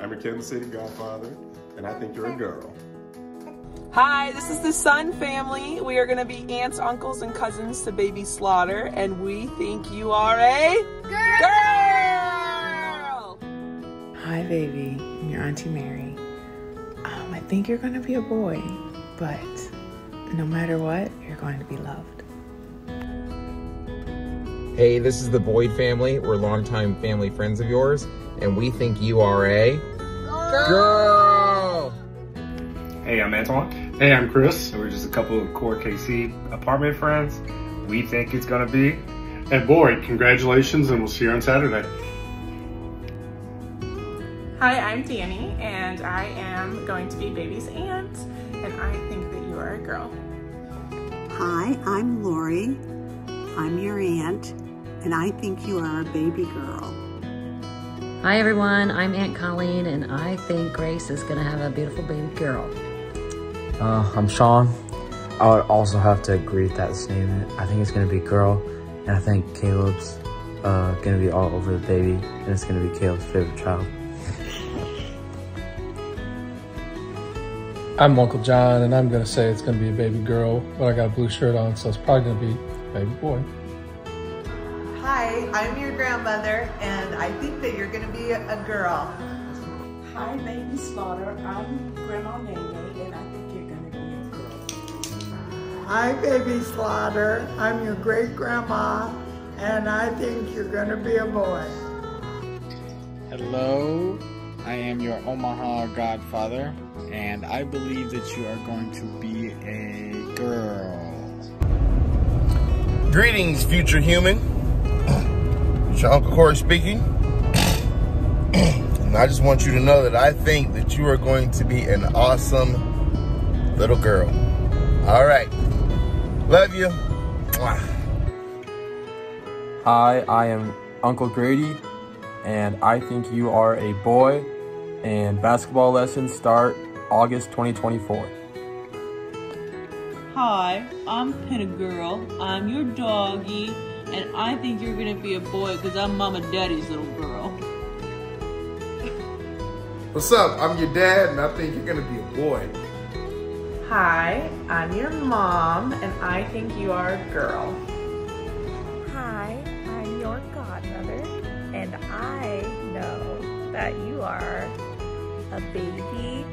I'm your Kansas City godfather, and I think you're a girl. Hi, this is the Sun family. We are going to be aunts, uncles, and cousins to baby Slaughter, and we think you are a girl. girl! Hi, baby. I'm your Auntie Mary. Um, I think you're going to be a boy, but no matter what, you're going to be loved. Hey, this is the Boyd family. We're longtime family friends of yours, and we think you are a girl. girl. Hey, I'm Antoine. Hey, I'm Chris. we're just a couple of core KC apartment friends. We think it's gonna be. And boy, congratulations, and we'll see you on Saturday. Hi, I'm Danny, and I am going to be baby's aunt, and I think that you are a girl. Hi, I'm Lori. I'm your aunt, and I think you are a baby girl. Hi everyone, I'm Aunt Colleen, and I think Grace is gonna have a beautiful baby girl. Uh, I'm Sean. I would also have to agree with that statement. I think it's gonna be a girl, and I think Caleb's uh, gonna be all over the baby, and it's gonna be Caleb's favorite child. I'm Uncle John, and I'm gonna say it's gonna be a baby girl, but I got a blue shirt on, so it's probably gonna be a baby boy. Hi, I'm your grandmother, and I think that you're gonna be a girl. Hi, baby Slaughter. I'm Grandma Nene, and I think you're gonna be a girl. Hi, baby Slaughter. I'm your great grandma, and I think you're gonna be a boy. Hello, I am your Omaha godfather, and I believe that you are going to be a girl. Greetings, future human. It's your Uncle Corey speaking. And I just want you to know that I think that you are going to be an awesome little girl. All right. Love you. Hi, I am Uncle Grady, and I think you are a boy, and basketball lessons start August 2024. Hi, I'm Penna Girl. I'm your doggy, and I think you're gonna be a boy because I'm Mama Daddy's little girl. What's up? I'm your dad, and I think you're gonna be a boy. Hi, I'm your mom, and I think you are a girl. Hi, I'm your godmother, and I know that you are a baby